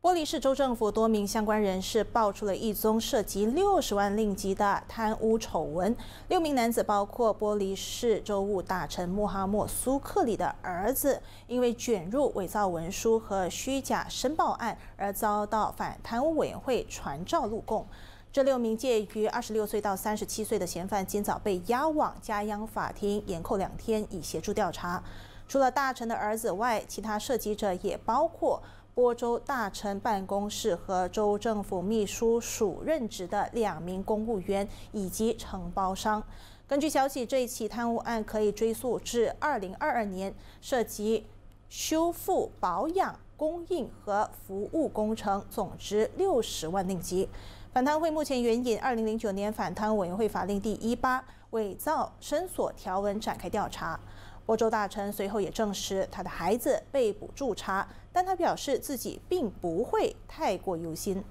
玻璃市州政府多名相关人士爆出了一宗涉及六十万令吉的贪污丑闻。六名男子包括玻璃市州务大臣穆哈默苏克里的儿子，因为卷入伪造文书和虚假申报案而遭到反贪污委员会传召录供。这六名介于二十六岁到三十七岁的嫌犯，今早被押往嘉央法庭延扣两天，以协助调查。除了大臣的儿子外，其他涉及者也包括。波州大臣办公室和州政府秘书署任职的两名公务员以及承包商。根据消息，这一起贪污案可以追溯至二零二二年，涉及修复、保养、供应和服务工程，总值六十万令吉。反贪会目前援引二零零九年反贪委员会法令第一八伪造申索条文展开调查。欧洲大臣随后也证实，他的孩子被捕驻查，但他表示自己并不会太过忧心。